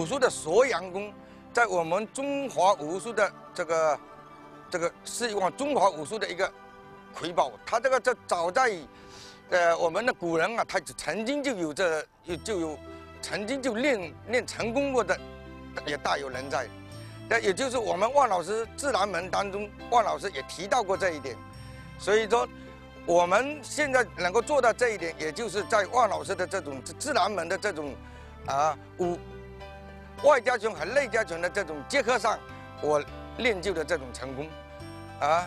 武术的锁阳功，在我们中华武术的这个这个是一往中华武术的一个瑰宝。它这个这早在呃我们的古人啊，他就曾经就有这有就有曾经就练练成功过的，也大有人在。那也就是我们万老师自然门当中，万老师也提到过这一点。所以说，我们现在能够做到这一点，也就是在万老师的这种自然门的这种啊武外家拳和内家拳的这种结合上，我练就的这种成功啊。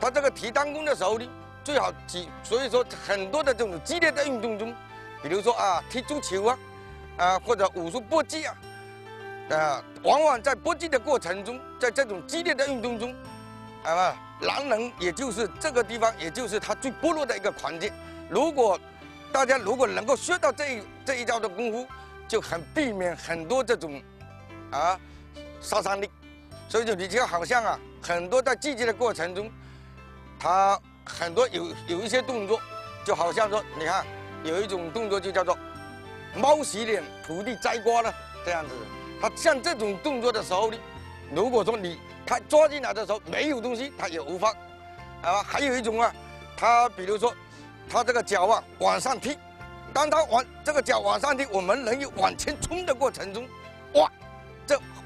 他这个提单弓的时候呢，最好提，所以说很多的这种激烈的运动中，比如说啊踢足球啊，啊或者武术搏击啊，啊往往在搏击的过程中，在这种激烈的运动中，啊。男人也就是这个地方，也就是他最薄弱的一个环节。如果大家如果能够学到这一这一招的功夫，就很避免很多这种啊杀伤力。所以就你就好像啊，很多在积极的过程中，他很多有有一些动作，就好像说，你看有一种动作就叫做猫洗脸，徒弟摘瓜了这样子。他像这种动作的时候呢，如果说你。他抓进来的时候没有东西，他也无法，啊，还有一种啊，他比如说，他这个脚啊往上踢，当他往这个脚往上踢，我们人有往前冲的过程中，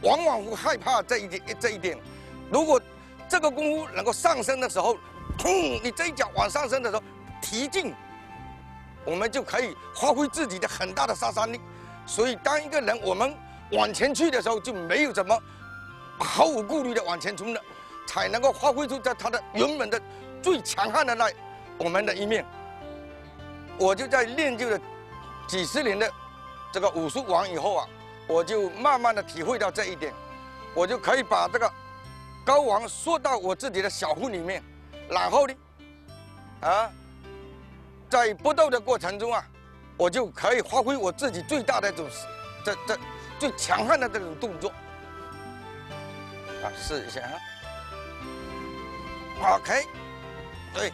往往会害怕这一点这一点。如果这个功夫能够上升的时候，砰，你这一脚往上升的时候，提劲，我们就可以发挥自己的很大的杀伤力。所以当一个人我们往前去的时候，就没有什么。毫无顾虑的往前冲的，才能够发挥出在他的原本的最强悍的那我们的一面。我就在练就了几十年的这个武术王以后啊，我就慢慢的体会到这一点，我就可以把这个高王缩到我自己的小腹里面，然后呢，啊，在搏斗的过程中啊，我就可以发挥我自己最大的这种这这最强悍的这种动作。啊，试一下啊，OK，对，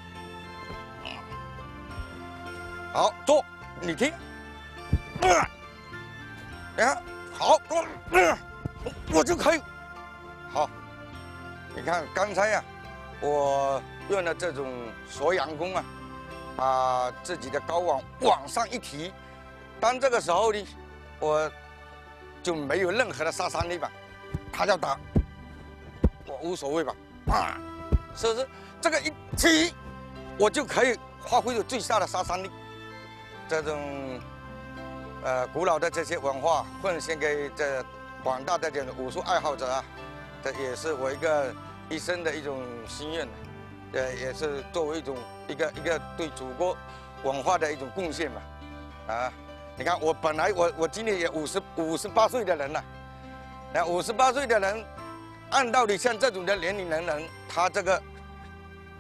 好做，你听，你看，好，我我就可以，好，你看刚才呀，我用了这种锁阳功啊，把自己的睾丸往上一提，当这个时候呢，我就没有任何的杀伤力吧，他要打。我无所谓吧，啊，是不是？这个一踢，我就可以发挥出最大的杀伤力。这种，呃，古老的这些文化奉献给这广大的这种武术爱好者啊，这也是我一个一生的一种心愿，呃，也是作为一种一个一个对祖国文化的一种贡献嘛。啊，你看我本来我我今年也五十五十八岁的人了，那五十八岁的人。按道理，像这种的年龄的人，他这个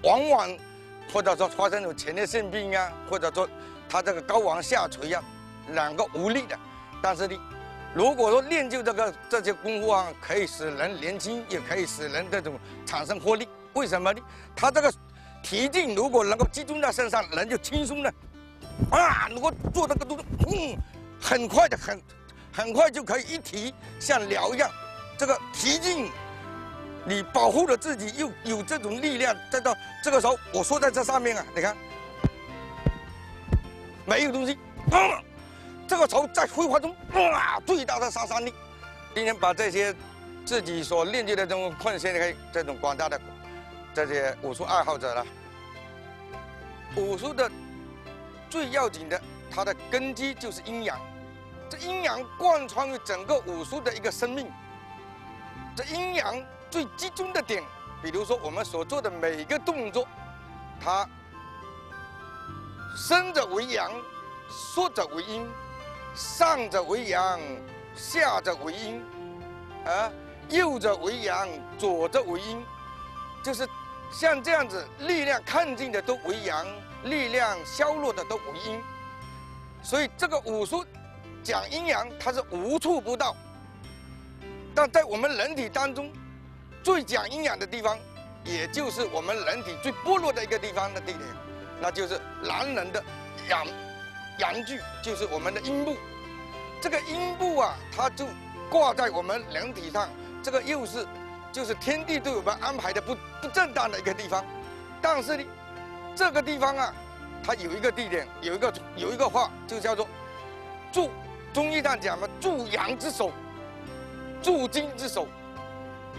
往往或者说发生有前列腺病啊，或者说他这个睾丸下垂呀，两个无力的。但是呢，如果说练就这个这些功夫啊，可以使人年轻，也可以使人这种产生活力。为什么呢？他这个提劲如果能够集中在身上，人就轻松了。啊，如果做这个动作，嗯，很快的，很很快就可以一提，像鸟一样，这个提劲。你保护了自己，又有这种力量，再到这个时候，我说在这上面啊，你看，没有东西，啊这个时候在挥发中，哇，最大的杀伤力。今天把这些自己所练就的这种奉献给这种广大的这些武术爱好者了。武术的最要紧的，它的根基就是阴阳，这阴阳贯穿于整个武术的一个生命，这阴阳。最集中的点，比如说我们所做的每一个动作，它生者为阳，缩者为阴，上者为阳，下者为阴，啊，右者为阳，左者为阴，就是像这样子，力量看近的都为阳，力量消弱的都为阴。所以这个武术讲阴阳，它是无处不到，但在我们人体当中。最讲阴阳的地方，也就是我们人体最薄弱的一个地方的地点，那就是男人的阳阳具，就是我们的阴部。这个阴部啊，它就挂在我们人体上，这个又是就是天地对我们安排的不不正当的一个地方。但是呢，这个地方啊，它有一个地点，有一个有一个话，就叫做助中医上讲嘛，助阳之首，助精之首。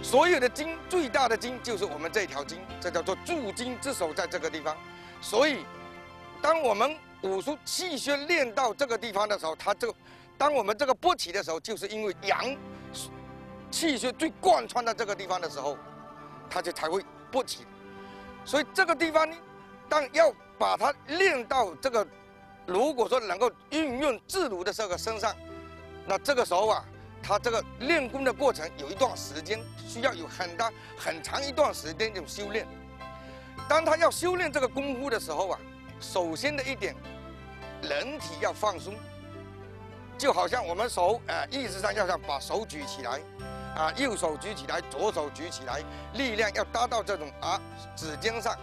所有的经最大的经就是我们这条经，这叫做助精之手，在这个地方。所以，当我们武术气血练到这个地方的时候，它这个，当我们这个勃起的时候，就是因为阳气血最贯穿到这个地方的时候，它就才会勃起。所以这个地方呢，当要把它练到这个，如果说能够运用自如的这个身上，那这个时候啊。他这个练功的过程有一段时间，需要有很大很长一段时间这种修炼。当他要修炼这个功夫的时候啊，首先的一点，人体要放松，就好像我们手呃意识上要想把手举起来，啊右手举起来，左手举起来，力量要达到这种啊指尖上。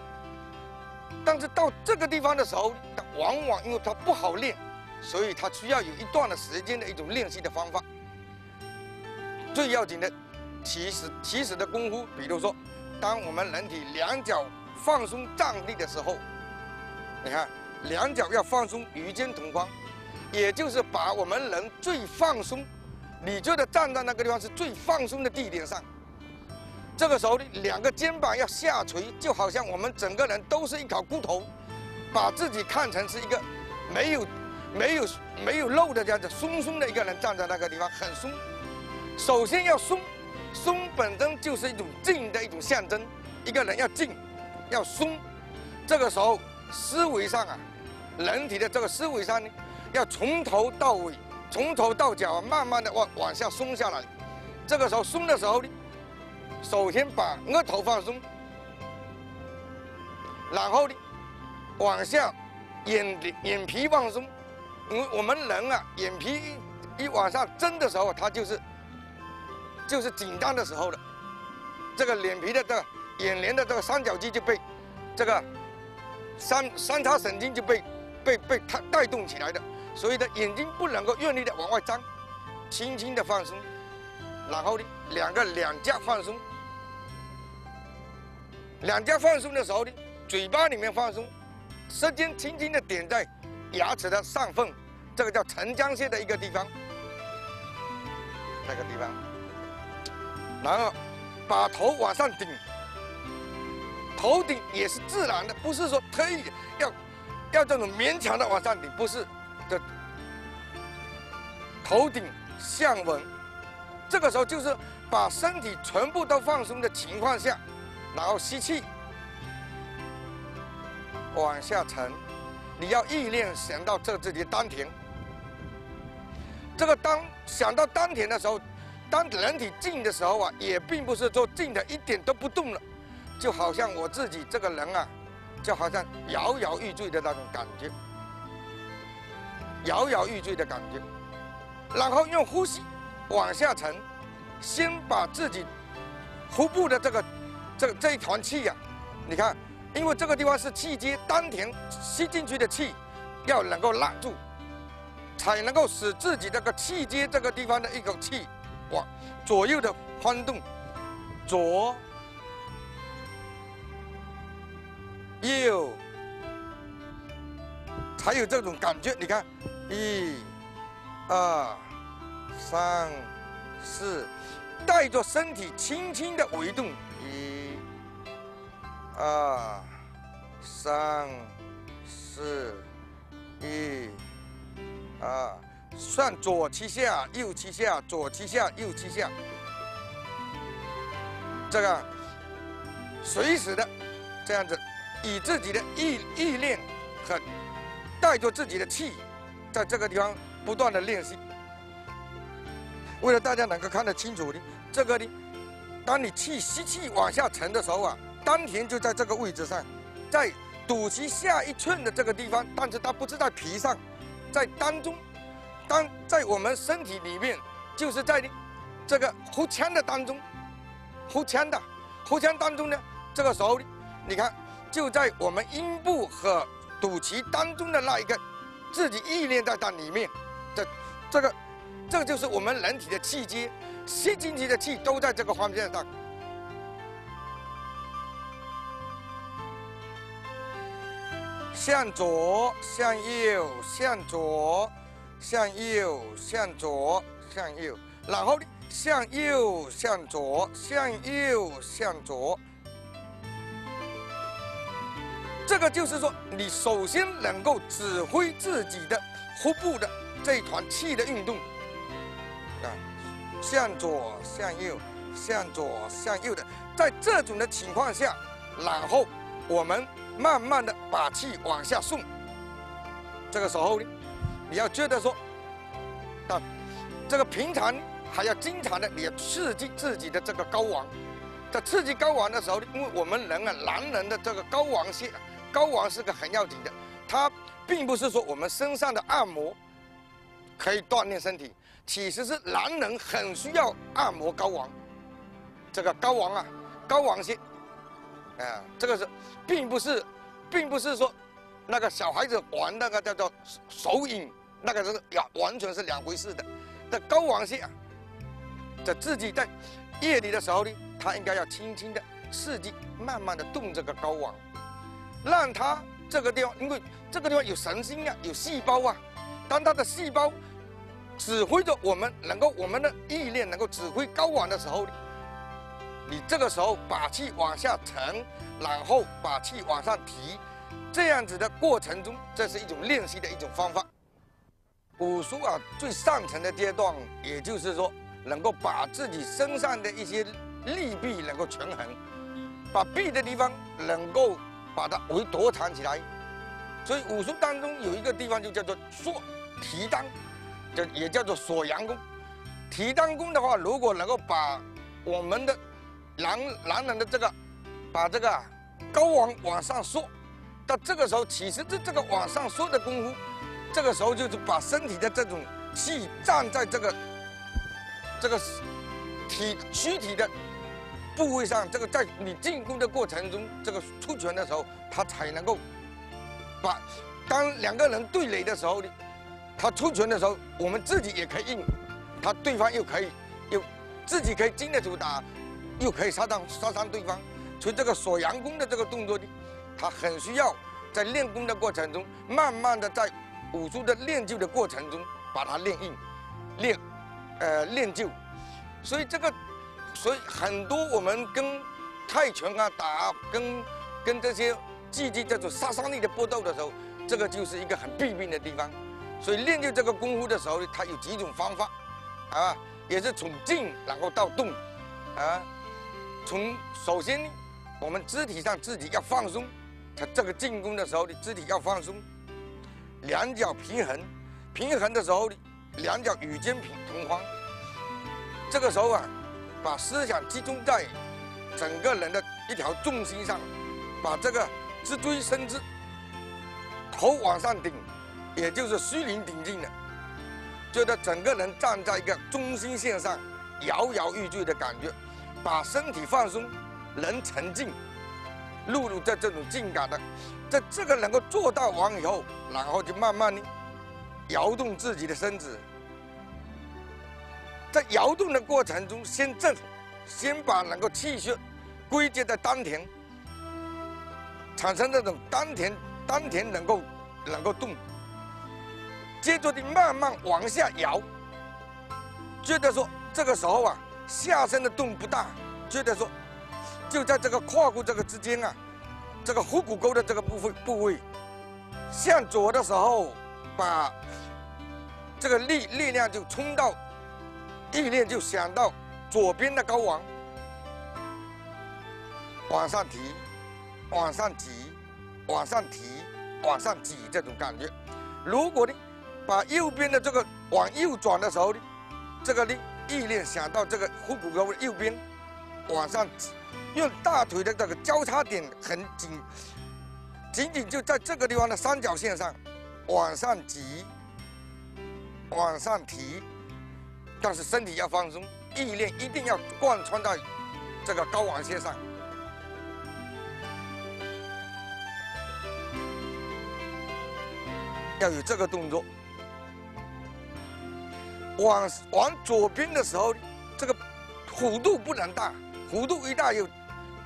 但是到这个地方的时候，往往因为它不好练，所以它需要有一段的时间的一种练习的方法。最要紧的起始起始的功夫，比如说，当我们人体两脚放松站立的时候，你看两脚要放松与肩同宽，也就是把我们人最放松，你觉得站在那个地方是最放松的地点上。这个时候呢，两个肩膀要下垂，就好像我们整个人都是一条骨头，把自己看成是一个没有没有没有肉的这样子松松的一个人站在那个地方，很松。首先要松，松本身就是一种静的一种象征。一个人要静，要松，这个时候思维上啊，人体的这个思维上呢，要从头到尾，从头到脚慢慢的往往下松下来。这个时候松的时候呢，首先把额头放松，然后呢，往下眼眼皮放松，因为我们人啊，眼皮一往上睁的时候，它就是。就是紧张的时候了，这个脸皮的这个眼帘的这个三角肌就被这个三三叉神经就被被被它带动起来的，所以呢眼睛不能够用力的往外张，轻轻的放松，然后呢两个两颊放松，两颊放松的时候呢嘴巴里面放松，舌尖轻轻的点在牙齿的上缝，这个叫承浆穴的一个地方，那个地方。然后把头往上顶，头顶也是自然的，不是说特意要这种勉强的往上顶，不是的。头顶向稳，这个时候就是把身体全部都放松的情况下，然后吸气往下沉，你要意念想到这自己丹田，这个当想到丹田的时候。当人体静的时候啊，也并不是说静的一点都不动了，就好像我自己这个人啊，就好像摇摇欲坠的那种感觉，摇摇欲坠的感觉，然后用呼吸往下沉，先把自己腹部的这个这这一团气呀，你看，因为这个地方是气机，丹田吸进去的气要能够拉住，才能够使自己这个气机这个地方的一口气。往左右的翻动，左右，才有这种感觉。你看，一、二、三、四，带着身体轻轻的微动，一、二、三、四、一、二。算左七下，右七下，左七下，右七下。这个随时的这样子，以自己的意意念和带着自己的气，在这个地方不断的练习。为了大家能够看得清楚的，这个呢，当你气吸气往下沉的时候啊，丹田就在这个位置上，在肚脐下一寸的这个地方，但是它不是在皮上，在当中。当在我们身体里面，就是在这个腹腔的当中，腹腔的腹腔当中呢，这个时候，你看就在我们阴部和肚脐当中的那一个，自己意念在它里面，这这个这就是我们人体的气机，吸进去的气都在这个方向上。向左，向右，向左，向右，向左，向右，然后呢，向右，向左，向右，向左。这个就是说，你首先能够指挥自己的腹部的这一团气的运动，啊，向左向右，向左向右的，在这种的情况下，然后我们慢慢的把气往下送。这个时候呢，你要觉得说，啊，这个平常还要经常的，你要刺激自己的这个睾丸，在刺激睾丸的时候，因为我们人啊，男人的这个睾丸腺。睾丸是个很要紧的，它并不是说我们身上的按摩可以锻炼身体，其实是男人很需要按摩睾丸。这个睾丸啊，睾丸腺，啊，这个是，并不是，并不是说那个小孩子玩那个叫做手影，那个是两完全是两回事的。这睾丸腺啊，在自己在夜里的时候呢，他应该要轻轻的刺激，慢慢的动这个睾丸。让它这个地方，因为这个地方有神经啊，有细胞啊。当它的细胞指挥着我们，能够我们的意念能够指挥睾丸的时候，你这个时候把气往下沉，然后把气往上提，这样子的过程中，这是一种练习的一种方法。武术啊，最上层的阶段，也就是说，能够把自己身上的一些利弊能够权衡，把弊的地方能够。把它围躲藏起来，所以武术当中有一个地方就叫做缩提裆，就也叫做锁阳功。提裆功的话，如果能够把我们的男男人的这个把这个睾丸往上缩，到这个时候，其实这这个往上缩的功夫，这个时候就是把身体的这种气站在这个这个体躯体的。部位上，这个在你进攻的过程中，这个出拳的时候，他才能够把当两个人对垒的时候呢，他出拳的时候，我们自己也可以硬，他对方又可以又自己可以经得住打，又可以杀伤杀伤对方。所以这个锁阳功的这个动作呢，他很需要在练功的过程中，慢慢的在武术的练就的过程中把它练硬，练呃练就。所以这个。所以很多我们跟泰拳啊打，跟跟这些积极这种杀伤力的搏斗的时候，这个就是一个很弊病的地方。所以练就这个功夫的时候，它有几种方法，啊，也是从静然后到动，啊，从首先，我们肢体上自己要放松，它这个进攻的时候你，肢体要放松，两脚平衡，平衡的时候，两脚与肩平同宽，这个时候啊。把思想集中在整个人的一条重心上，把这个直椎伸直，头往上顶，也就是虚灵顶劲的，觉得整个人站在一个中心线上，摇摇欲坠的感觉，把身体放松，人沉静，入入在这种静感的，在这个能够做到完以后，然后就慢慢的摇动自己的身子。在摇动的过程中，先正，先把那个气血归结在丹田，产生这种丹田，丹田能够能够动。接着的慢慢往下摇，觉得说这个时候啊，下身的动不大，觉得说就在这个胯骨这个之间啊，这个腹股沟的这个部分部位，向左的时候，把这个力力量就冲到。意念就想到左边的睾丸，往上提，往上挤，往上提，往上挤这种感觉。如果呢，把右边的这个往右转的时候呢，这个呢意念想到这个腹股沟的右边，往上挤，用大腿的这个交叉点很紧，仅仅就在这个地方的三角线上，往上挤，往上提。但是身体要放松，意念一定要贯穿到这个睾丸线上，要有这个动作。往往左边的时候，这个弧度不能大，弧度一大又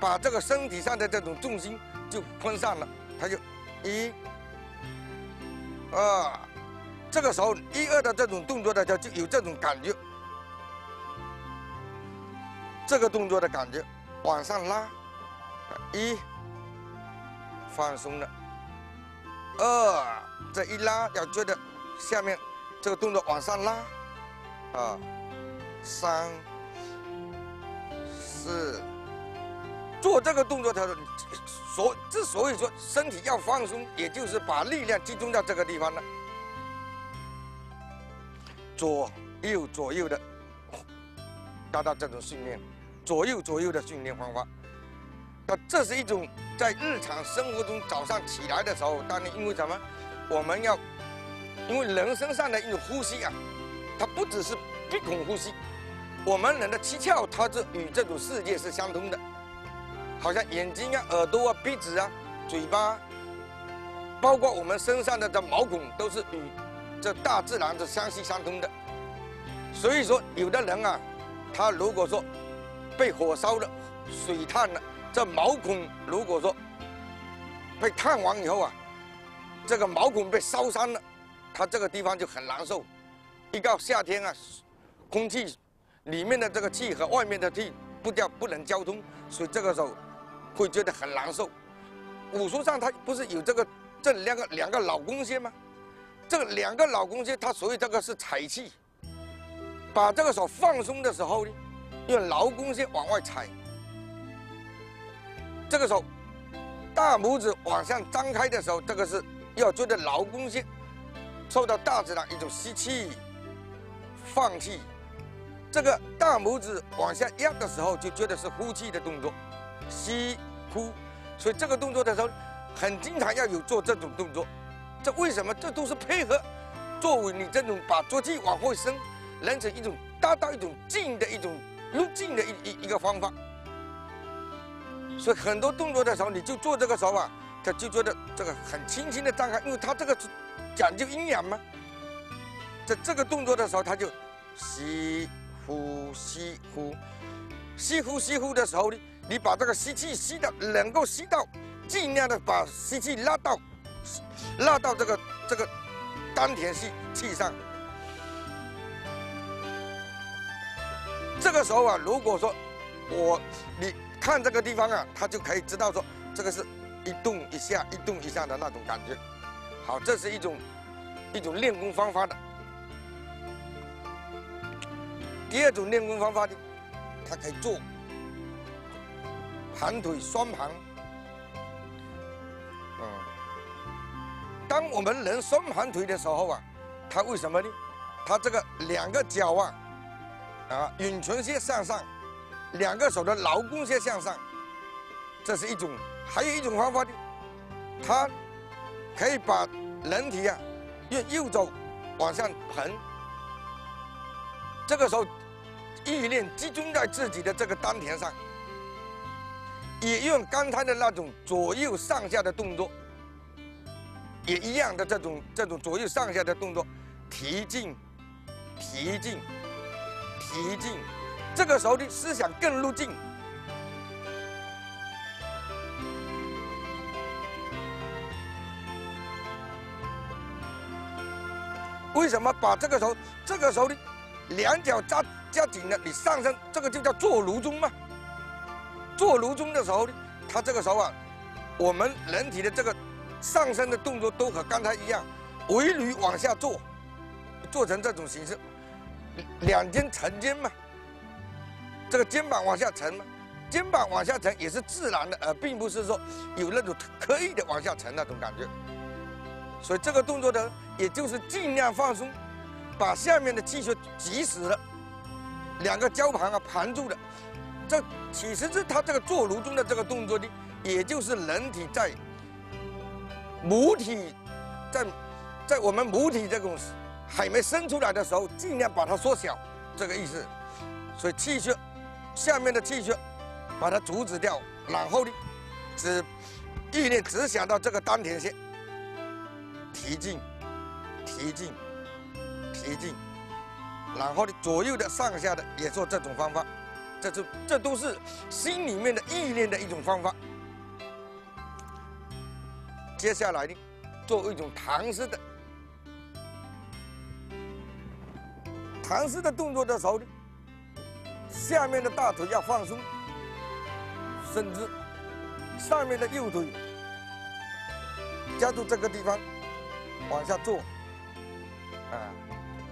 把这个身体上的这种重心就分散了，它就一、二，这个时候一二的这种动作的就就有这种感觉，这个动作的感觉往上拉，一放松了，二这一拉要觉得下面这个动作往上拉。啊，三、四，做这个动作的时候，所之所以说身体要放松，也就是把力量集中到这个地方了。左右左右的达到这种训练，左右左右的训练方法。那这是一种在日常生活中早上起来的时候，当然因为什么？我们要因为人身上的一种呼吸啊。它不只是鼻孔呼吸，我们人的七窍它是与这种世界是相通的，好像眼睛啊、耳朵啊、鼻子啊、嘴巴，包括我们身上的这毛孔都是与这大自然是相系相通的。所以说，有的人啊，他如果说被火烧了、水烫了，这毛孔如果说被烫完以后啊，这个毛孔被烧伤了，他这个地方就很难受。一到夏天啊，空气里面的这个气和外面的气不叫不能交通，所以这个时候会觉得很难受。武术上它不是有这个这两个两个老弓箭吗？这个两个老弓箭，它所以这个是踩气，把这个手放松的时候呢，用劳宫穴往外踩。这个时候大拇指往上张开的时候，这个是要觉得劳宫穴受到大自然一种吸气。放气，这个大拇指往下压的时候，就觉得是呼气的动作，吸呼，所以这个动作的时候，很经常要有做这种动作。这为什么？这都是配合，作为你这种把浊气往后升，能成一种达到一种静的一种入静的一一一个方法。所以很多动作的时候，你就做这个手法，他就觉得这个很轻轻的张开，因为他这个讲究阴阳嘛。在这个动作的时候，他就。吸呼吸呼，吸呼吸呼的时候呢，你把这个吸气吸到能够吸到，尽量的把吸气拉到，拉到这个这个丹田气气上。这个时候啊，如果说我你看这个地方啊，他就可以知道说这个是一动一下一动一下的那种感觉。好，这是一种一种练功方法的。第二种练功方法呢，它可以做盘腿双盘。当我们人双盘腿的时候啊，它为什么呢？它这个两个脚啊，啊，涌泉穴向上，两个手的劳宫穴向上，这是一种；还有一种方法呢，它可以把人体啊，用右肘往上捧，这个时候。意念集中在自己的这个丹田上，也用刚才的那种左右上下的动作，也一样的这种这种左右上下的动作，提劲、提劲、提劲，这个时候的思想更入静。为什么把这个时候这个时候的两脚扎？加紧了，你上身这个就叫坐炉中嘛。坐炉中的时候呢，它这个时候啊，我们人体的这个上身的动作都和刚才一样，尾闾往下坐，做成这种形式，两肩沉肩嘛。这个肩膀往下沉嘛，肩膀往下沉也是自然的，而并不是说有那种刻意的往下沉那种感觉。所以这个动作呢，也就是尽量放松，把下面的气血挤死了。两个交盘啊盘住的，这其实是他这个坐炉中的这个动作呢，也就是人体在母体在在我们母体这种还没生出来的时候，尽量把它缩小，这个意思。所以气血下面的气血把它阻止掉，然后呢，只意念只想到这个丹田穴，提劲，提劲，提劲。然后呢，左右的、上下的也做这种方法，这就这都是心里面的意念的一种方法。接下来呢，做一种唐式的唐式的动作的时候呢，下面的大腿要放松，甚至，上面的右腿夹住这个地方往下做，啊，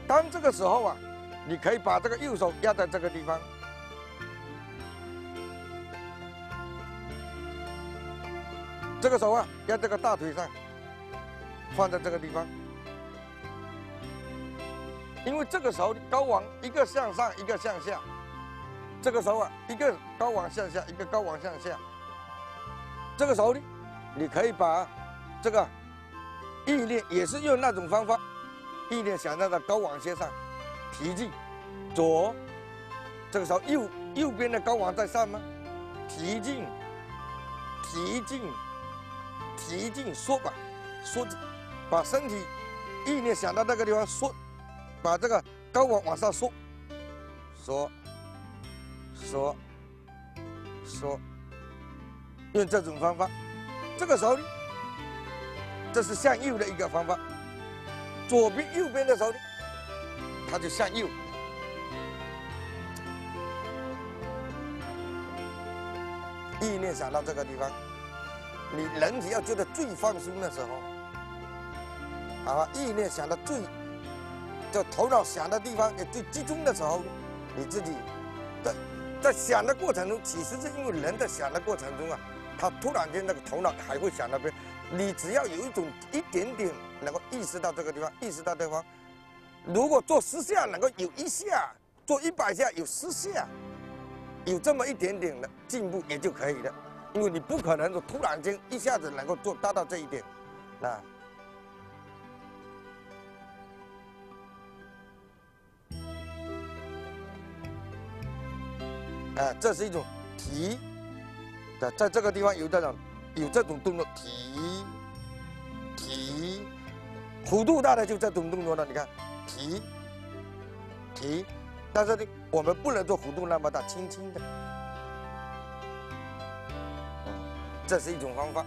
当这个时候啊。你可以把这个右手压在这个地方，这个手啊压这个大腿上，放在这个地方。因为这个时候高往一个向上，一个向下，这个时候啊一个高往向下，一个高往向下。这个时候呢，你可以把这个意念也是用那种方法，意念想在它高往向上。提进，左，这个时候右右边的睾丸在上吗？提进，提进，提进，缩吧，缩，把身体意念想到那个地方缩，把这个睾丸往上缩，缩，缩，缩，用这种方法，这个时候呢，这是向右的一个方法，左边右边的时候呢。它就向右，意念想到这个地方，你人体要觉得最放松的时候，啊，意念想到最，就头脑想的地方也最集中的时候，你自己在在想的过程中，其实是因为人在想的过程中啊，他突然间那个头脑还会想那边，你只要有一种一点点能够意识到这个地方，意识到对方。如果做十下能够有一下，做一百下有十下，有这么一点点的进步也就可以了，因为你不可能说突然间一下子能够做达到这一点，啊，啊，这是一种提的，在这个地方有这种有这种动作提提，弧度大的就这种动作了，你看。提，提，但是呢，我们不能做弧度那么大，轻轻的。这是一种方法。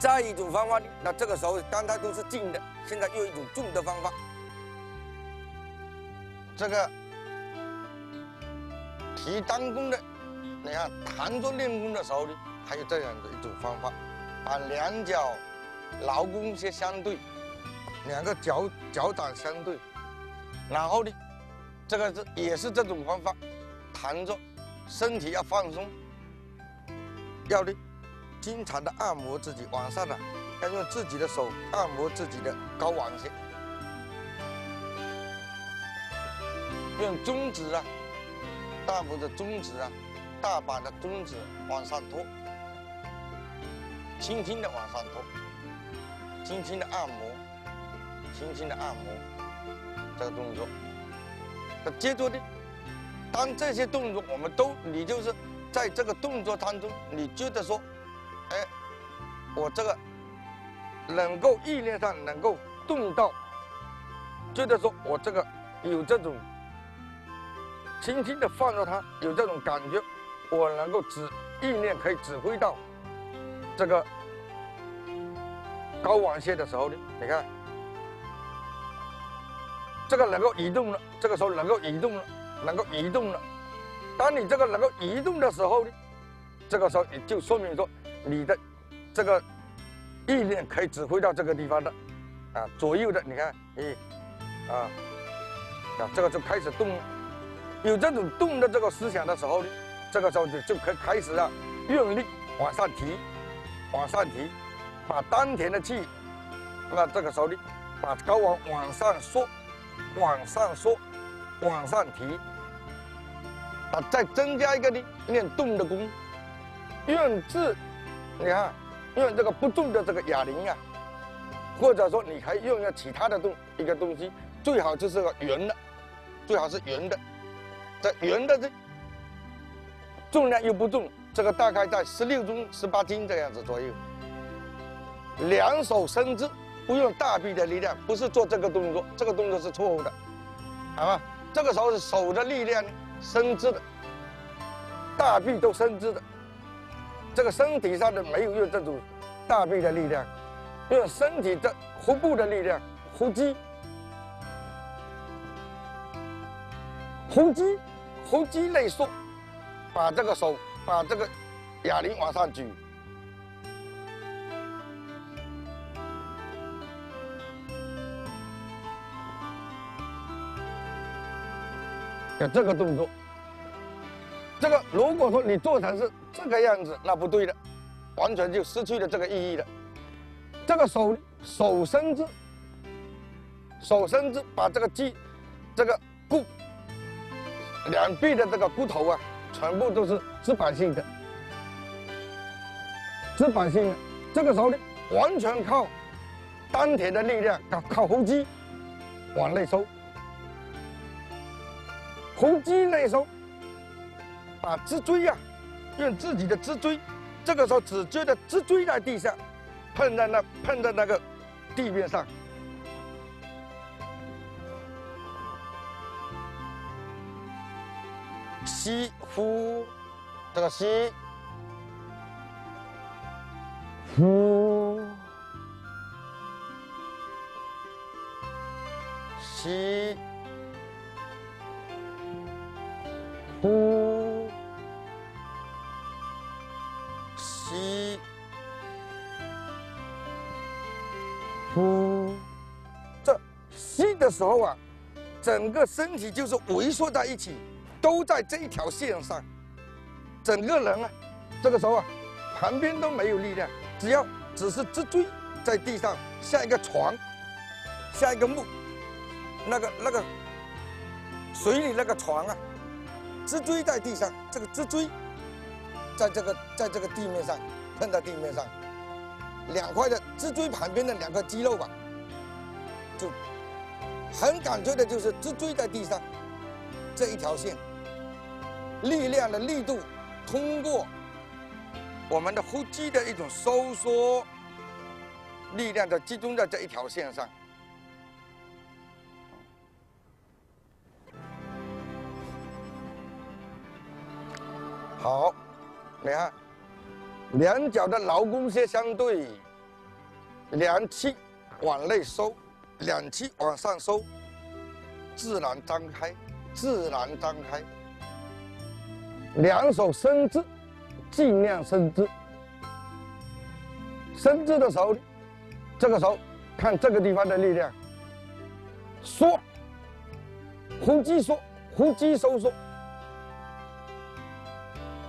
再一种方法呢，那这个时候刚才都是静的，现在又一种重的方法。这个提单弓的，你看弹着练功的时候呢，还有这样的一种方法，把两脚劳弓先相对。两个脚脚掌相对，然后呢，这个是也是这种方法，弹着，身体要放松，要的经常的按摩自己，晚上呢要用自己的手按摩自己的睾丸线，用中指啊，大拇指、中指啊，大把的中指往上托，轻轻的往上托，轻轻的按摩。轻轻的按摩这个动作，那接着呢，当这些动作我们都，你就是在这个动作当中，你觉得说，哎，我这个能够意念上能够动到，觉得说我这个有这种轻轻的放着它，有这种感觉，我能够指意念可以指挥到这个高网线的时候呢，你看。这个能够移动了，这个时候能够移动了，能够移动了。当你这个能够移动的时候呢，这个时候也就说明说你的这个意念可以指挥到这个地方的，啊，左右的，你看，咦，啊，啊，这个就开始动了。有这种动的这个思想的时候呢，这个时候就就可以开始了用力往上提，往上提，把丹田的气，那这个时候呢，把睾丸往上缩。往上缩，往上提，啊，再增加一个呢，练动的功，用字，你看，用这个不动的这个哑铃啊，或者说你还用一个其他的动一个东西，最好就是个圆的，最好是圆的，这圆的这重量又不重，这个大概在十六斤、十八斤这样子左右，两手伸直，不用大臂的力量，不是做这个动作，这个动作是错误的，好吧？这个时候是手的力量伸直的，大臂都伸直的，这个身体上的没有用这种大臂的力量，用身体的腹部的力量，呼吸，呼吸，呼吸内缩，把这个手，把这个哑铃往上举。有这个动作，这个如果说你做成是这个样子，那不对的，完全就失去了这个意义了。这个手手伸直，手伸直，把这个肌，这个骨，两臂的这个骨头啊，全部都是直板性的，直板性的。这个时候呢，完全靠丹田的力量，靠靠呼吸往内收。红鸡那时候，把脊椎呀，用自己的脊椎，这个时候只觉得脊椎在地上，碰在那碰在那个地面上，吸呼，这个吸，呼，吸。呼，吸，呼。这吸的时候啊，整个身体就是萎缩在一起，都在这一条线上。整个人啊，这个时候啊，旁边都没有力量，只要只是直椎在地上，像一个床，像一个木，那个那个水里那个床啊。直椎在地上，这个直椎在这个在这个地面上碰到地面上，两块的直椎旁边的两块肌肉吧，就很感觉的就是直椎在地上这一条线，力量的力度通过我们的呼吸的一种收缩，力量就集中在这一条线上。好，你看，两脚的劳宫穴相对，两膝往内收，两膝往上收，自然张开，自然张开。两手伸直，尽量伸直。伸直的时候，这个时候看这个地方的力量，缩，呼吸缩，呼吸收缩。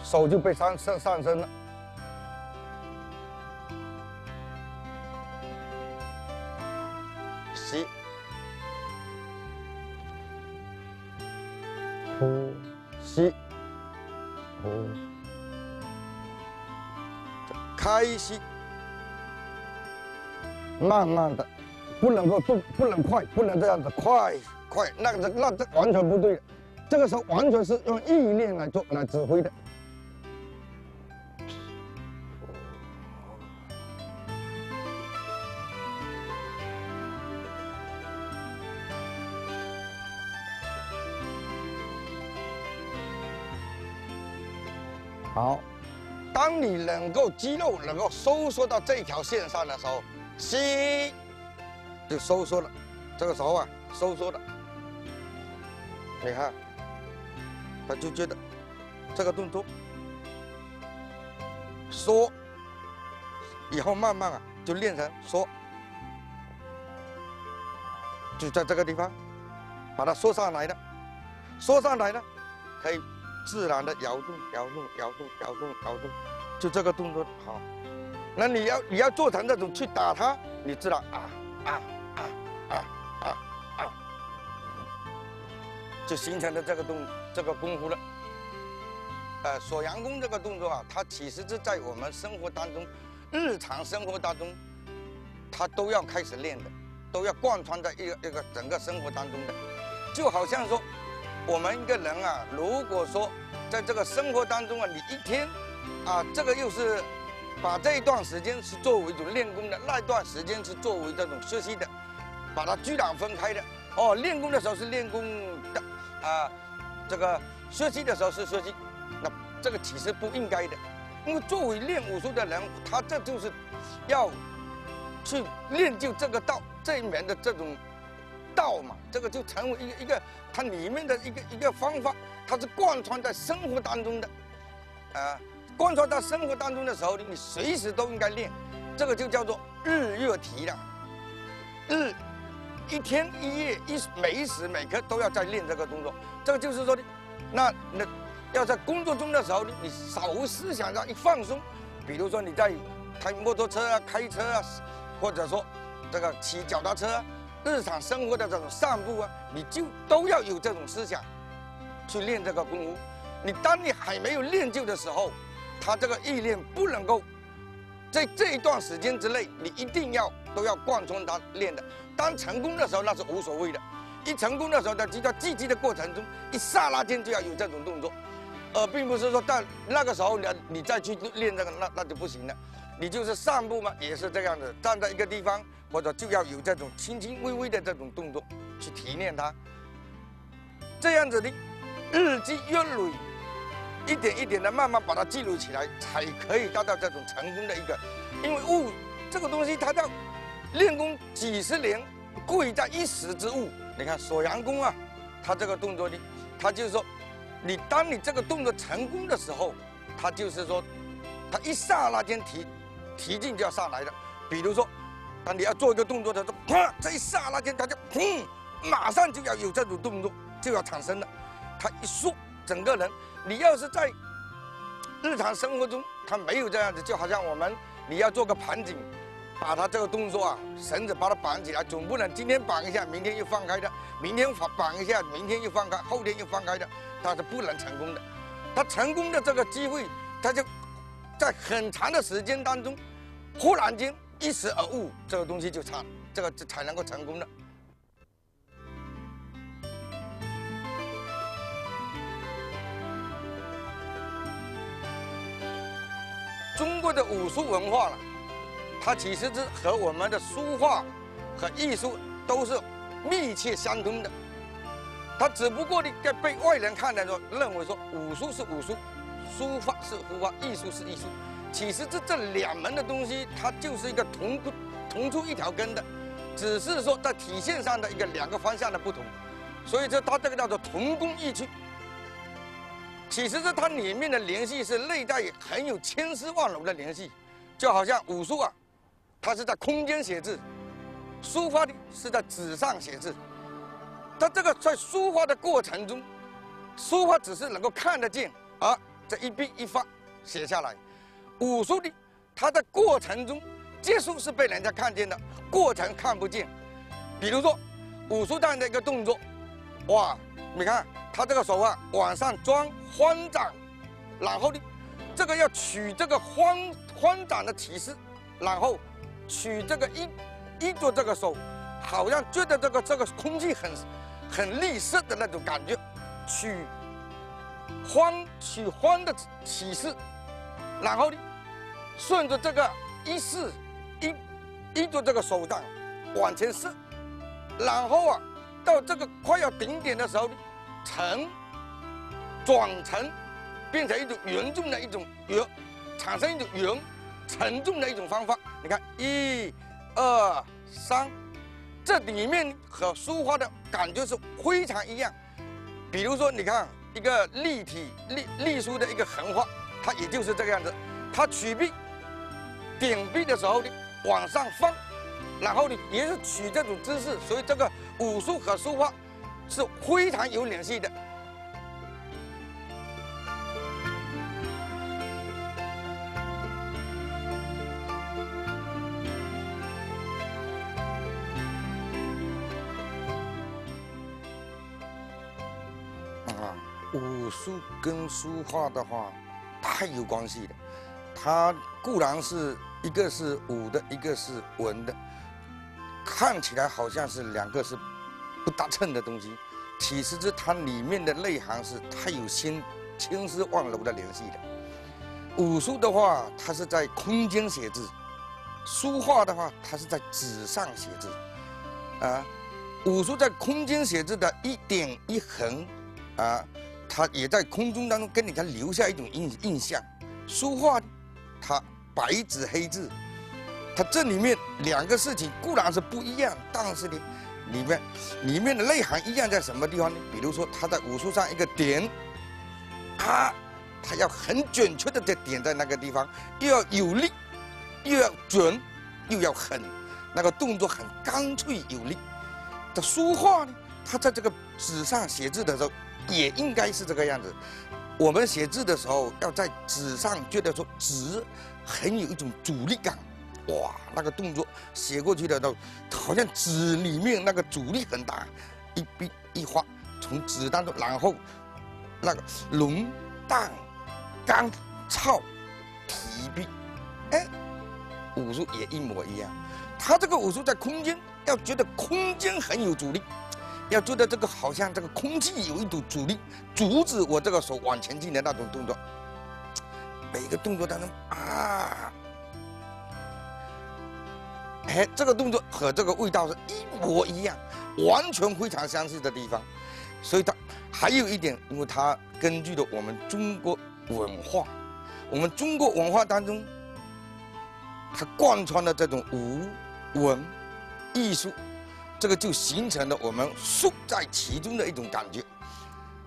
手就被上上上升了，吸，呼。吸，呼，开吸，慢慢的，不能够动，不能快，不能这样子快快，那个那这完全不对的，这个时候完全是用意念来做来指挥的。好，当你能够肌肉能够收缩到这条线上的时候，吸就收缩了。这个时候啊，收缩了。你看，他就觉得这个动作缩，以后慢慢啊就练成缩，就在这个地方把它缩上来的，缩上来的可以。自然的摇动，摇动，摇动，摇动，摇动，就这个动作好。那你要你要做成这种去打它，你知道啊啊啊啊啊啊，就形成了这个动这个功夫了。呃，锁阳功这个动作啊，它其实是在我们生活当中，日常生活当中，它都要开始练的，都要贯穿在一个一个整个生活当中的，就好像说。我们一个人啊，如果说在这个生活当中啊，你一天啊，这个又是把这一段时间是作为一种练功的，那一段时间是作为这种学习的，把它居然分开的。哦，练功的时候是练功的，啊，这个学习的时候是学习，那这个其实不应该的，因为作为练武术的人，他这就是要去练就这个道这一门的这种道嘛，这个就成为一个一个它里面的一个一个方法，它是贯穿在生活当中的，啊。贯穿到生活当中的时候，你随时都应该练，这个就叫做日月提了。日，一天一夜一每时每刻都要在练这个动作。这个就是说的，那那要在工作中的时候，你稍微思想上一放松，比如说你在开摩托车啊、开车啊，或者说这个骑脚踏车，日常生活的这种散步啊，你就都要有这种思想去练这个功夫。你当你还没有练就的时候，他这个意念不能够在这一段时间之内，你一定要都要贯穿他练的。当成功的时候，那是无所谓的。一成功的时候，在就在积极的过程中，一刹那间就要有这种动作，而并不是说到那个时候你你再去练这个，那那就不行了。你就是散步嘛，也是这样子，站在一个地方，或者就要有这种轻轻微微的这种动作去提炼它。这样子的日积月累。一点一点的慢慢把它记录起来，才可以达到这种成功的一个。因为物这个东西，它叫练功几十年，贵在一时之物。你看锁阳功啊，它这个动作的，它就是说，你当你这个动作成功的时候，它就是说，它一刹那间提提劲就要上来了。比如说，当你要做一个动作的时候，啪，这一刹那间它就砰，马上就要有这种动作就要产生了。它一缩，整个人。你要是在日常生活中，他没有这样子，就好像我们你要做个盘锦，把它这个动作啊，绳子把它绑起来，总不能今天绑一下，明天又放开的；明天绑绑一下，明天又放开，后天又放开的，它是不能成功的。它成功的这个机会，它就在很长的时间当中，忽然间一时而悟，这个东西就差，这个才能够成功的。中国的武术文化了，它其实是和我们的书画和艺术都是密切相通的。它只不过呢，该被外人看来说，认为说武术是武术，书画是书画，艺术是艺术。其实这这两门的东西，它就是一个同同出一条根的，只是说在体现上的一个两个方向的不同。所以说它这个叫做同工异曲。其实这它里面的联系是内在很有千丝万缕的联系，就好像武术啊，它是在空间写字，书法的是在纸上写字。它这个在书画的过程中，书画只是能够看得见，而这一笔一画写下来。武术的，它在过程中结束是被人家看见的，过程看不见。比如说武术这样的一个动作，哇，你看。他这个手啊，往上装慌掌，然后呢，这个要取这个慌慌掌的体势，然后取这个一一做这个手，好像觉得这个这个空气很很利湿的那种感觉，取慌取慌的体势，然后呢，顺着这个一四一一做这个手掌往前伸，然后啊，到这个快要顶点的时候呢。沉转沉，变成一种圆重的一种圆，产生一种圆沉重的一种方法。你看，一、二、三，这里面和书画的感觉是非常一样。比如说，你看一个立体隶隶书的一个横画，它也就是这个样子。它取笔点臂的时候呢，往上放，然后呢也是取这种姿势。所以这个武术和书画。是非常有联系的啊！武术跟书画的话，太有关系。它固然是一个是武的，一个是文的，看起来好像是两个是。不搭称的东西，其实是它里面的内涵是太有千千丝万缕的联系的。武术的话，它是在空间写字；书画的话，它是在纸上写字。啊，武术在空间写字的一点一横，啊，它也在空中当中给你看留下一种印印象。书画，白纸黑字，它这里面两个事情固然是不一样，但是呢，里面里面的内涵一样在什么地方呢？比如说，它在武术上一个点，啊。它要很准确的在点在那个地方，又要有力，又要准，又要狠，那个动作很干脆有力。的书画呢，它在这个纸上写字的时候，也应该是这个样子。我们写字的时候，要在纸上觉得说纸很有一种阻力感，哇，那个动作写过去的都好像纸里面那个阻力很大，一笔一画从纸当中，然后那个浓淡。干操提笔，哎，武术也一模一样。他这个武术在空间，要觉得空间很有阻力，要做到这个好像这个空气有一堵阻力，阻止我这个手往前进的那种动作。每个动作当中啊，哎，这个动作和这个味道是一模一样，完全非常相似的地方。所以它还有一点，因为它根据了我们中国。文化，我们中国文化当中，它贯穿了这种武、文、艺术，这个就形成了我们术在其中的一种感觉。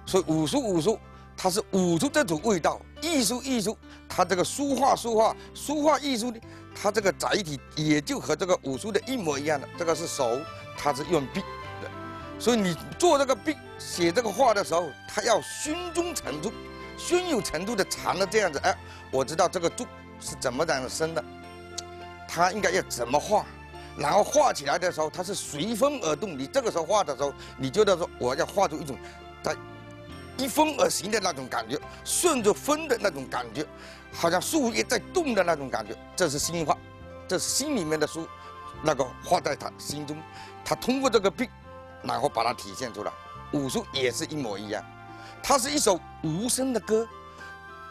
所以武术武术，它是武术这种味道；艺术艺术，它这个书画书画书画艺术呢，它这个载体也就和这个武术的一模一样的。这个是手，它是用笔的，所以你做这个笔写这个画的时候，它要胸中成竹。胸有程度的长的这样子，哎，我知道这个柱是怎么样生的，它应该要怎么画，然后画起来的时候它是随风而动。你这个时候画的时候，你觉得说我要画出一种在一风而行的那种感觉，顺着风的那种感觉，好像树叶在动的那种感觉，这是心画，这是心里面的书，那个画在他心中，他通过这个笔，然后把它体现出来。武术也是一模一样。它是一首无声的歌，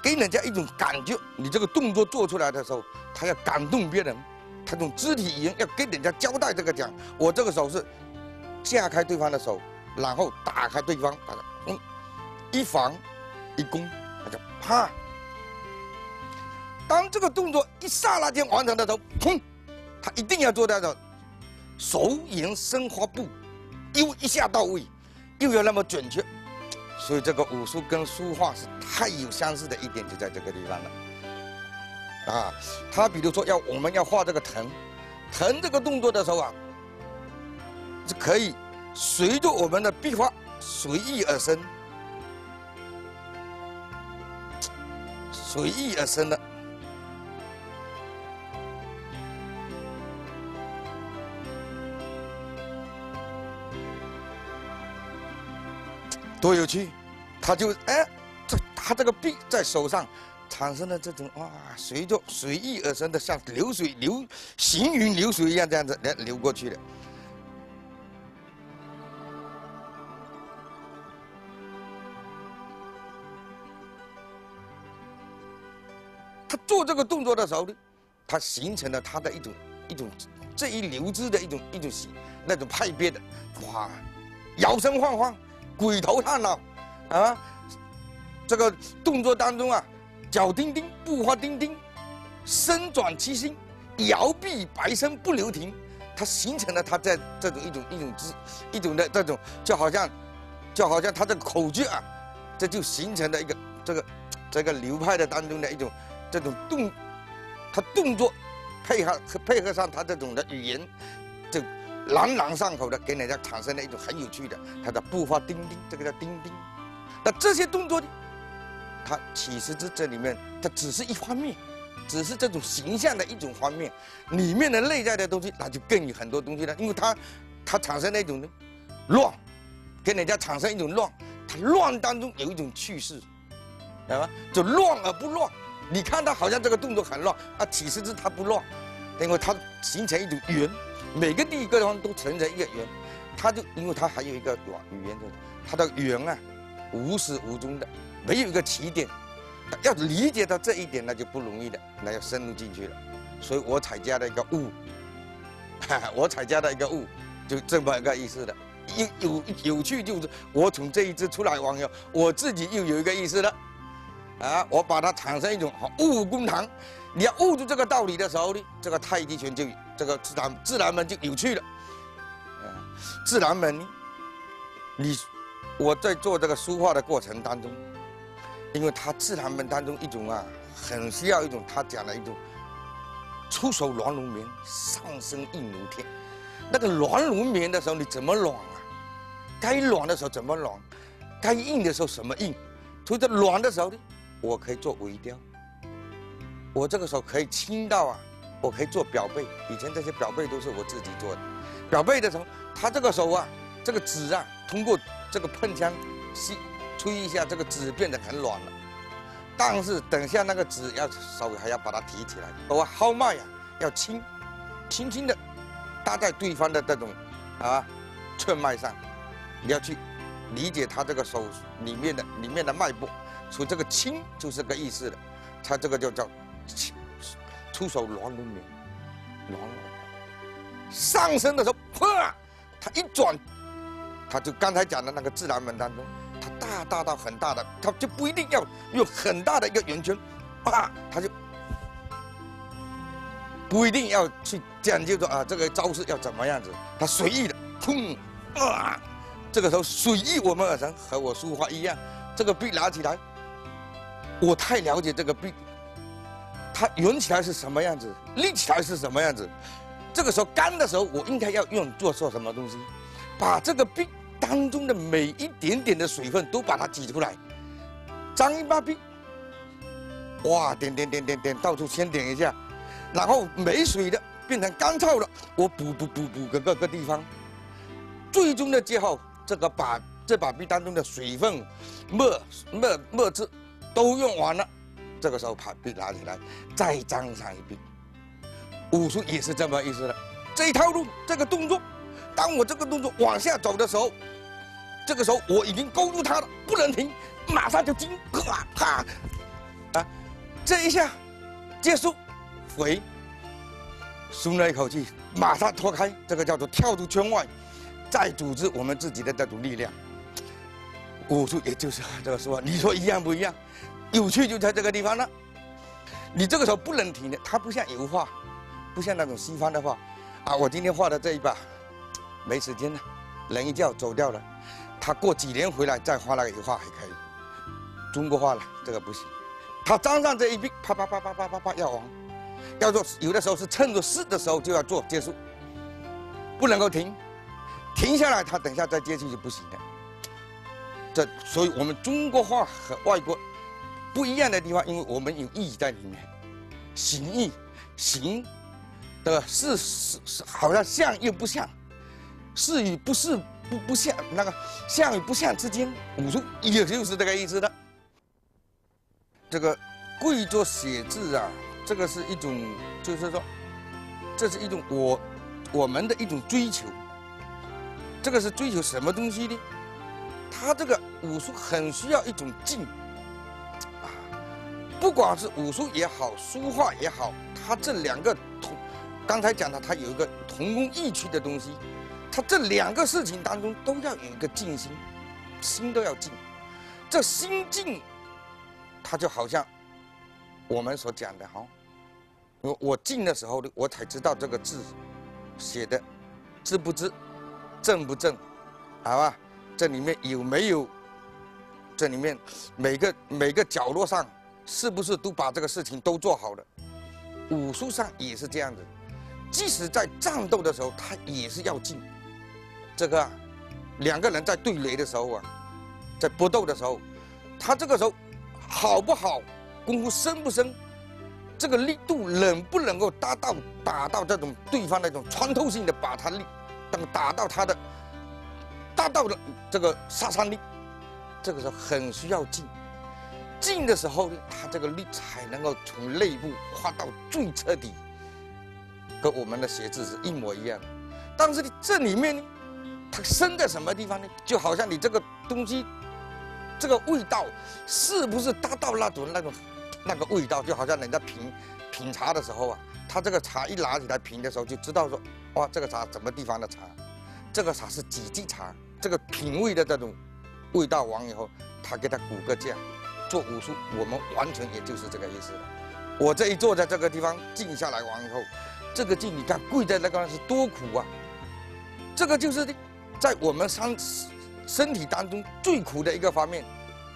给人家一种感觉。你这个动作做出来的时候，他要感动别人，他用肢体语言要跟人家交代这个讲。我这个手是架开对方的手，然后打开对方，把它嗯一防一攻，他就啪。当这个动作一刹那间完成的时候，砰，他一定要做到的手眼生花步，又一下到位，又要那么准确。所以这个武术跟书画是太有相似的一点，就在这个地方了。啊，他比如说要我们要画这个藤，藤这个动作的时候啊，是可以随着我们的笔画随意而生，随意而生的，多有趣！他就哎，这他这个笔在手上产生了这种哇，随着随意而生的，像流水流行云流水一样这样子来流过去的。他做这个动作的时候呢，他形成了他的一种一种这一流之的一种一种形那种派别的哇，摇身晃晃，鬼头探脑。啊，这个动作当中啊，脚钉钉，步伐钉钉，身转七星，摇臂摆身不留停，它形成了他在这种一种一种姿一种的这种，就好像就好像他这个口诀啊，这就形成了一个这个这个流派的当中的一种这种动，他动作配合配合上他这种的语言，就朗朗上口的，给人家产生了一种很有趣的，他的步伐丁丁，这个叫丁丁。那这些动作呢？他其实这这里面，它只是一方面，只是这种形象的一种方面，里面的内在的东西，那就更有很多东西了。因为他他产生了一种乱，跟人家产生一种乱，他乱当中有一种趣事，知道吗？就乱而不乱。你看它好像这个动作很乱啊，其实是它不乱，因为它形成一种圆，每个地方都存在一个圆，它就因为它还有一个语言，就是它的圆啊。无始无终的，没有一个起点，要理解到这一点，那就不容易了，那要深入进去了。所以我才加了一个悟，我才加了一个悟，就这么一个意思的。有有有趣就是，我从这一支出来网友，我自己又有一个意思了，啊，我把它产生一种好悟公堂。你要悟出这个道理的时候呢，这个太极拳就这个自然自然门就有趣了。自然门，你我在做这个书画的过程当中，因为它自然门当中一种啊，很需要一种他讲的一种出手软如棉，上身硬如铁。那个软如棉的时候，你怎么软啊？该软的时候怎么软？该硬的时候什么硬？所以在软的时候呢，我可以做微雕。我这个手可以轻到啊，我可以做表背。以前这些表背都是我自己做的。表背的时候，他这个手啊，这个纸啊，通过这个喷枪吸吹一下，这个纸变得很软了。但是等下那个纸要稍微还要把它提起来，我号脉呀要轻，轻轻的搭在对方的这种啊寸脉上，你要去理解他这个手里面的里面的脉搏，所以这个轻就是个意思的，他这个就叫。出手软如棉，软上升的时候，啪，他一转，他就刚才讲的那个自然门当中，他大大到很大的，他就不一定要用很大的一个圆圈，啪，他就不一定要去讲究说啊，这个招式要怎么样子，他随意的，砰，啊，这个时候随意我们耳神和我书画一样，这个笔拿起来，我太了解这个笔。它圆起来是什么样子，立起来是什么样子？这个时候干的时候，我应该要用做做什么东西？把这个笔当中的每一点点的水分都把它挤出来，张一把笔，哇，点点点点点，到处先点一下，然后没水的变成干燥了，我补补补补个各个地方，最终的最后，这个把这把笔当中的水分、墨墨墨汁都用完了。这个时候把笔拿起来，再沾上一笔。武术也是这么意思的。这一套路，这个动作，当我这个动作往下走的时候，这个时候我已经勾住他了，不能停，马上就进，啪啪，啊，这一下结束，回，松了一口气，马上脱开，这个叫做跳出圈外，再组织我们自己的这种力量。武术也就是这个说，你说一样不一样？有趣就在这个地方了，你这个时候不能停的，它不像油画，不像那种西方的画，啊，我今天画的这一把，没时间了，人一叫走掉了，他过几年回来再画那个油画还可以，中国画了这个不行，他沾上这一笔，啪啪啪啪啪啪啪要完，要做有的时候是趁着湿的时候就要做结束，不能够停，停下来他等下再接续就不行了，这所以我们中国画和外国。不一样的地方，因为我们有意义在里面，形意形的是是是，好像像又不像，是与不是不不像，那个像与不像之间，武术也就是这个意思的。这个跪着写字啊，这个是一种，就是说，这是一种我我们的一种追求。这个是追求什么东西呢？他这个武术很需要一种静。不管是武术也好，书画也好，它这两个同，刚才讲的，它有一个同工异曲的东西，它这两个事情当中都要有一个静心，心都要静。这心静，它就好像我们所讲的哈，我我静的时候，我才知道这个字写的字不字，正不正，好吧？这里面有没有？这里面每个每个角落上。是不是都把这个事情都做好了？武术上也是这样子，即使在战斗的时候，他也是要进。这个两个人在对垒的时候啊，在搏斗的时候，他这个时候好不好，功夫深不深，这个力度能不能够达到打到这种对方那种穿透性的把他力，等打到他的达到的这个杀伤力，这个时候很需要劲。静的时候，它这个力才能够从内部画到最彻底，跟我们的写字是一模一样。但是呢，这里面呢，它深在什么地方呢？就好像你这个东西这个味道是不是达到那种那种那个味道，就好像人家品品茶的时候啊，他这个茶一拿起来品的时候，就知道说，哇，这个茶什么地方的茶，这个茶是几级茶，这个品味的这种味道完以后，他给他估个价。做武术，我们完全也就是这个意思。我这一坐在这个地方静下来完以后，这个静，你看跪在那个是多苦啊！这个就是在我们身身体当中最苦的一个方面。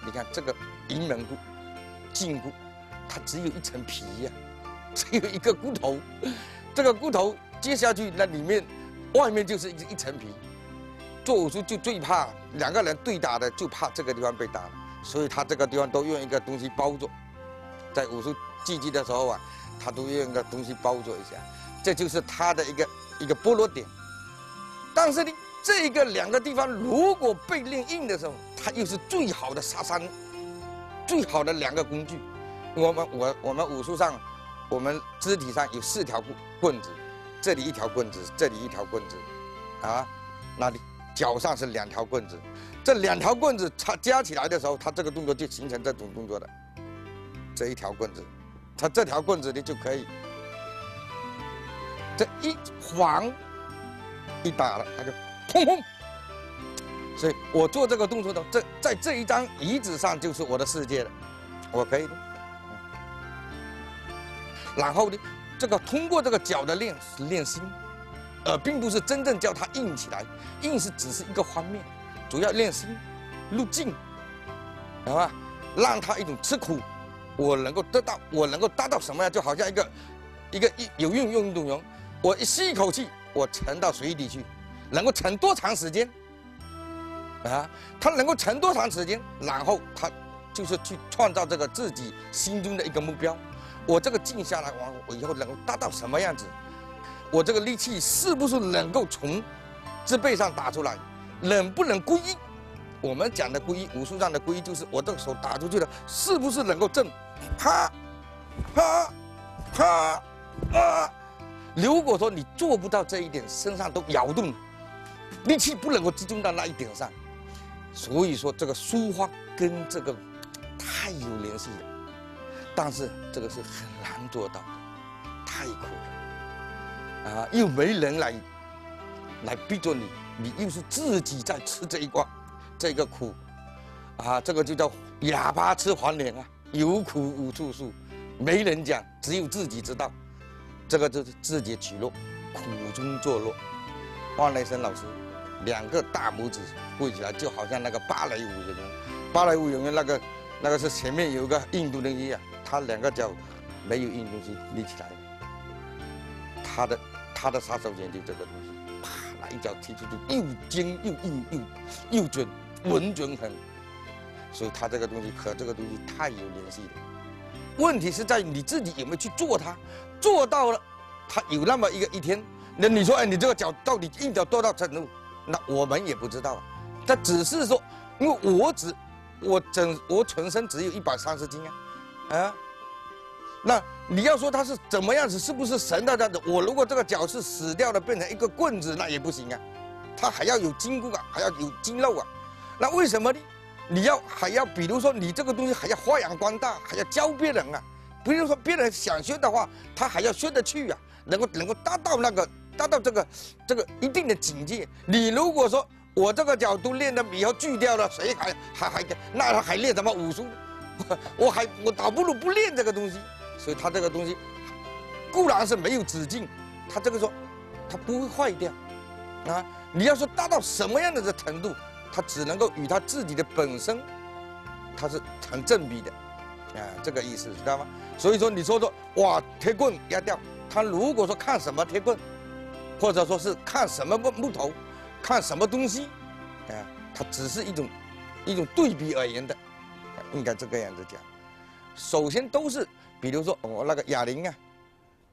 你看这个银门骨、胫骨，它只有一层皮呀，只有一个骨头。这个骨头接下去，那里面外面就是一一层皮。做武术就最怕两个人对打的，就怕这个地方被打。所以他这个地方都用一个东西包着，在武术技击的时候啊，他都用一个东西包着一下，这就是他的一个一个剥落点。但是呢，这个两个地方如果被练硬的时候，它又是最好的杀伤，最好的两个工具。我们我我们武术上，我们肢体上有四条棍棍子，这里一条棍子，这里一条棍子，啊，那里脚上是两条棍子。这两条棍子它加起来的时候，它这个动作就形成这种动作的。这一条棍子，它这条棍子呢就可以，这一晃一打了，它就砰砰。所以我做这个动作的，这在这一张椅子上就是我的世界了，我可以的。然后呢，这个通过这个脚的练练心，而并不是真正叫它硬起来，硬是只是一个方面。主要练心、入静，好吧？让他一种吃苦，我能够得到，我能够达到什么呀？就好像一个一个一有运运动员，我一吸一口气，我沉到水底去，能够沉多长时间？啊，他能够沉多长时间？然后他就是去创造这个自己心中的一个目标。我这个静下来，我我以后能够达到什么样子？我这个力气是不是能够从字背上打出来？能不能归一？我们讲的归一，武术上的归一，就是我这个手打出去了，是不是能够正？啪，啪，啪，啊！如果说你做不到这一点，身上都摇动，力气不能够集中到那一点上，所以说这个书画跟这个太有联系了。但是这个是很难做到的，太苦了啊！又没人来来逼着你。你又是自己在吃这一关，这个苦，啊，这个就叫哑巴吃黄连啊，有苦无处诉，没人讲，只有自己知道，这个就是自己取乐，苦中作乐。万雷生老师，两个大拇指跪起来，就好像那个芭蕾舞演员，芭蕾舞演员那个那个是前面有个印度人一样，他两个脚没有印东西立起来，他的他的杀手锏就这个东西。啪，那一脚踢出去，又尖又硬又又准，稳准狠，所以他这个东西和这个东西太有联系了。问题是在于你自己有没有去做它，做到了，他有那么一个一天，那你说，哎，你这个脚到底硬脚多到程度？那我们也不知道，他只是说，因为我只我整我全身只有一百三十斤啊，啊。那你要说他是怎么样子，是不是神的这样子？我如果这个脚是死掉的，变成一个棍子，那也不行啊。他还要有筋骨啊，还要有筋肉啊。那为什么呢？你要还要，比如说你这个东西还要发扬光大，还要教别人啊。比如说别人想学的话，他还要学得去啊，能够能够达到那个达到这个这个一定的境界。你如果说我这个脚都练的以后锯掉了，谁还还还那他还练什么武术？我还我倒不如不练这个东西。所以它这个东西固然是没有止境，它这个说它不会坏掉啊。你要说达到什么样的这程度，它只能够与它自己的本身它是成正比的啊，这个意思知道吗？所以说你说说哇，铁棍压掉，他如果说看什么铁棍，或者说是看什么木木头，看什么东西啊，它只是一种一种对比而言的，应该这个样子讲。首先都是。比如说我那个哑铃啊，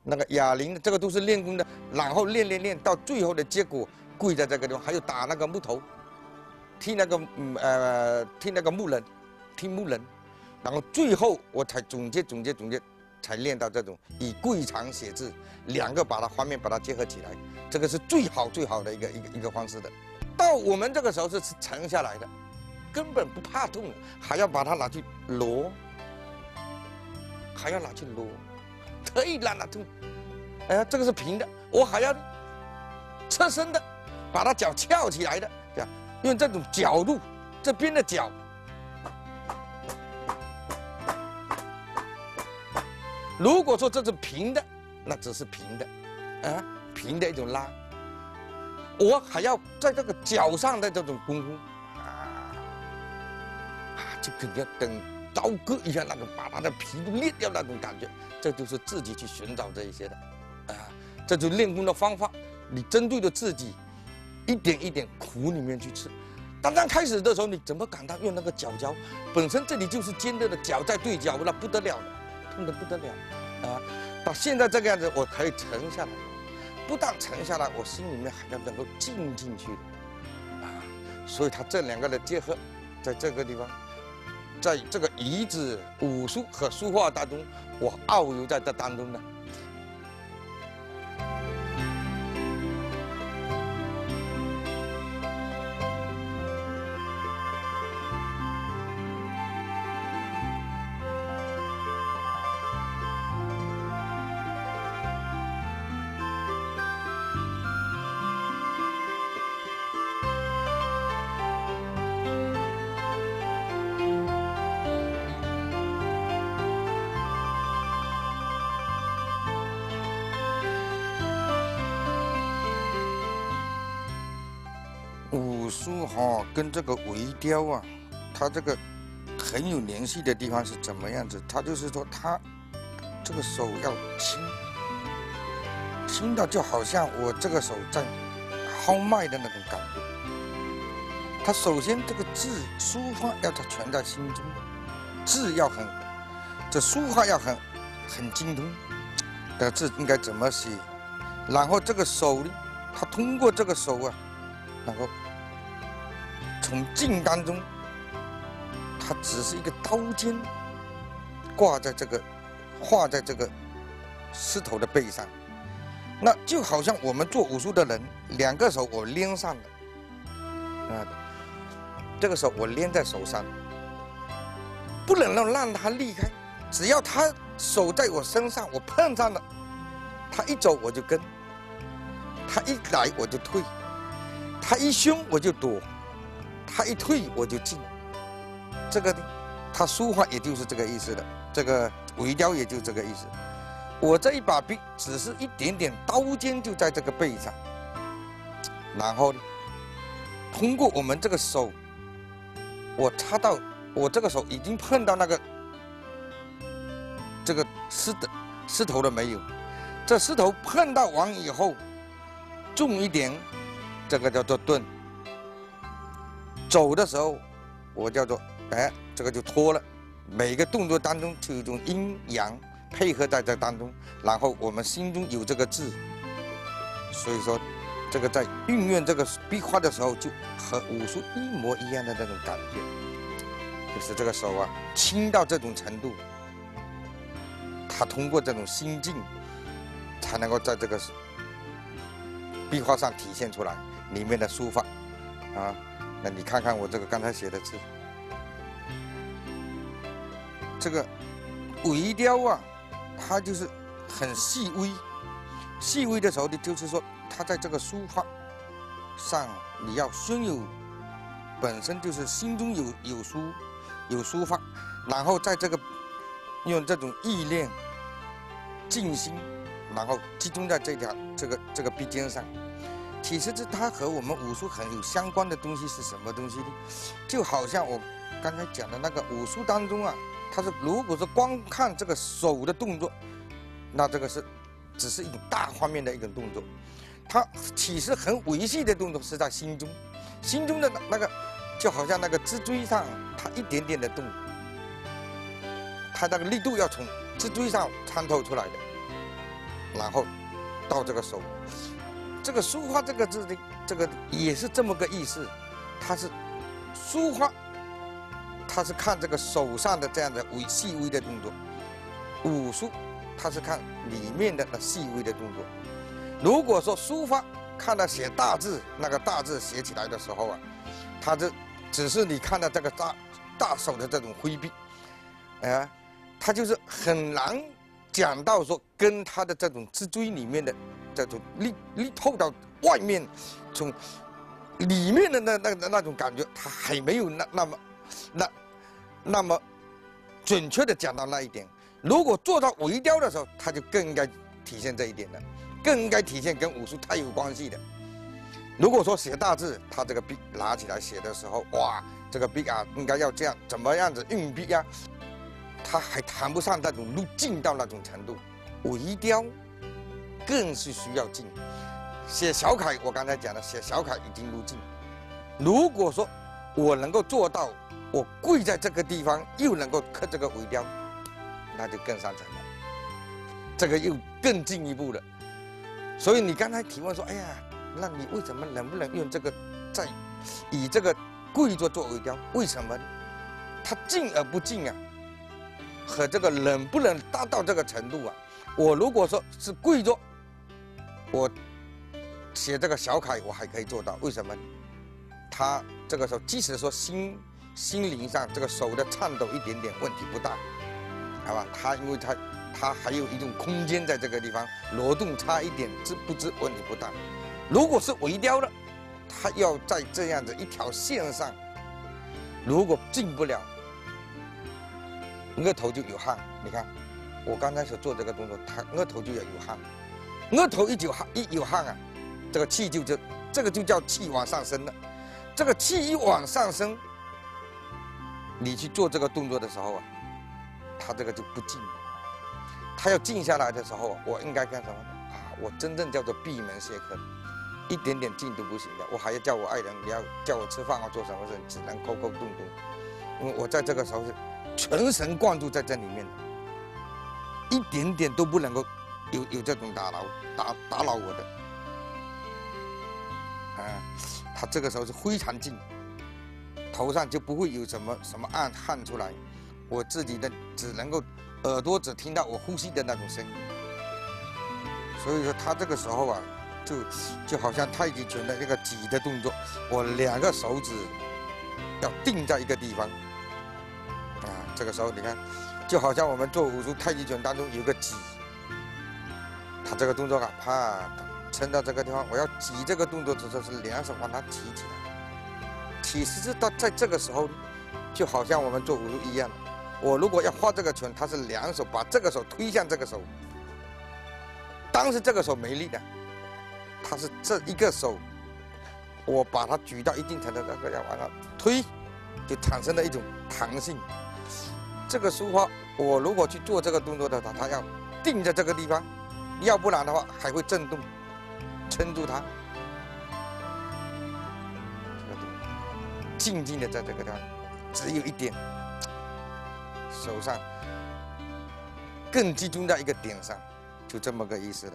那个哑铃，这个都是练功的，然后练练练，到最后的结果跪在这个地方，还有打那个木头，踢那个嗯呃踢那个木人，踢木人，然后最后我才总结总结总结，才练到这种以跪长写字，两个把它方面把它结合起来，这个是最好最好的一个一个一个方式的。到我们这个时候是沉下来的，根本不怕痛，还要把它拿去挪，还要拿去挪，忒难了痛。哎呀，这个是平的，我还要侧身的，把它脚翘起来的，这样用这种角度，这边的角。如果说这是平的，那只是平的，啊，平的一种拉。我还要在这个脚上的这种功夫，啊，就肯定要等刀割一下那种，把它的皮都裂掉那种感觉，这就是自己去寻找这一些的，啊，这就练功的方法。你针对着自己，一点一点苦里面去吃。刚刚开始的时候，你怎么敢当用那个脚脚？本身这里就是尖的的脚在对脚，那不得了的，痛的不得了，啊，到现在这个样子，我可以沉下来。不但沉下来，我心里面还要能够静进去，啊，所以他这两个的结合，在这个地方，在这个遗址武术和书画当中，我遨游在这当中呢。武术哈跟这个围雕啊，它这个很有联系的地方是怎么样子？它就是说，它这个手要轻，轻到就好像我这个手在薅麦的那种感觉。它首先这个字书法要它全在心中，字要很，这书法要很很精通的字应该怎么写？然后这个手呢，它通过这个手啊，然后。从镜当中，它只是一个刀尖挂在这个画在这个狮头的背上，那就好像我们做武术的人，两个手我连上的，啊，这个手我连在手上，不能让让他离开，只要他手在我身上，我碰上了，他一走我就跟，他一来我就退，他一凶我就躲。他一退我就进，这个他书法也就是这个意思的，这个围雕也就这个意思。我这一把笔只是一点点刀尖就在这个背上，然后呢，通过我们这个手，我插到我这个手已经碰到那个这个狮的狮头了没有？这狮头碰到完以后，重一点，这个叫做钝。走的时候，我叫做哎，这个就脱了。每个动作当中就有一种阴阳配合在这当中，然后我们心中有这个字，所以说这个在运用这个笔画的时候，就和武术一模一样的那种感觉，就是这个手啊轻到这种程度，他通过这种心境，才能够在这个壁画上体现出来里面的书法啊。那你看看我这个刚才写的字，这个微雕啊，它就是很细微，细微的时候呢，就是说它在这个书法上，你要先有本身就是心中有有书有书法，然后在这个用这种意念静心，然后集中在这条这个这个笔尖上。其实这它和我们武术很有相关的东西是什么东西呢？就好像我刚才讲的那个武术当中啊，它是如果是光看这个手的动作，那这个是只是一种大方面的一种动作。它其实很维系的动作是在心中，心中的那个就好像那个脊椎上，它一点点的动，它那个力度要从脊椎上穿透出来的，然后到这个手。这个书画这个字的这个也是这么个意思，它是书画，它是看这个手上的这样的微细微的动作；武术，它是看里面的细微的动作。如果说书法看到写大字，那个大字写起来的时候啊，它这只是你看到这个大大手的这种挥臂，啊，他就是很难讲到说跟他的这种脊椎里面的这种力力透到外面，从里面的那那那那种感觉，他还没有那那么那那么准确的讲到那一点。如果做到微雕的时候，他就更应该体现这一点了，更应该体现跟武术太有关系的。如果说写大字，他这个笔拿起来写的时候，哇，这个笔啊，应该要这样，怎么样子运笔呀？他还谈不上那种入静到那种程度，微雕更是需要静。写小楷，我刚才讲的，写小楷已经入静。如果说我能够做到，我跪在这个地方又能够刻这个微雕，那就更上层了，这个又更进一步了。所以你刚才提问说，哎呀。那你为什么能不能用这个，在以这个跪着做微雕？为什么？它静而不静啊，和这个能不能达到这个程度啊？我如果说是跪着，我写这个小楷，我还可以做到。为什么？他这个时候即使说心心灵上这个手的颤抖一点点问题不大，好吧？他因为他他还有一种空间在这个地方挪动差一点，知不知问题不大。如果是微雕的，他要在这样子一条线上，如果进不了，额头就有汗。你看，我刚才所做这个动作，他额头就要有汗，额头一有汗一有汗啊，这个气就就这个就叫气往上升了。这个气一往上升，你去做这个动作的时候啊，它这个就不静。它要静下来的时候，我应该干什么呢？啊，我真正叫做闭门谢客。一点点劲都不行的，我还要叫我爱人，你要叫我吃饭啊，做什么事只能抠抠动动，因为我在这个时候是全神贯注在这里面，一点点都不能够有有这种打扰打打扰我的，啊，他这个时候是非常静，头上就不会有什么什么暗汗出来，我自己的只能够耳朵只听到我呼吸的那种声音，所以说他这个时候啊。就就好像太极拳的那个挤的动作，我两个手指要定在一个地方啊。这个时候你看，就好像我们做武术太极拳当中有个挤，他这个动作啊，啪，撑到这个地方，我要挤这个动作的时候是两手把它提起来。其实是到在这个时候，就好像我们做武术一样，我如果要画这个拳，他是两手把这个手推向这个手，当时这个手没力的。他是这一个手，我把它举到一定程度，这个要往上推，就产生了一种弹性。这个书花，我如果去做这个动作的话，它要定在这个地方，要不然的话还会震动，撑住它。静静的在这个地方，只有一点，手上更集中在一个点上，就这么个意思了。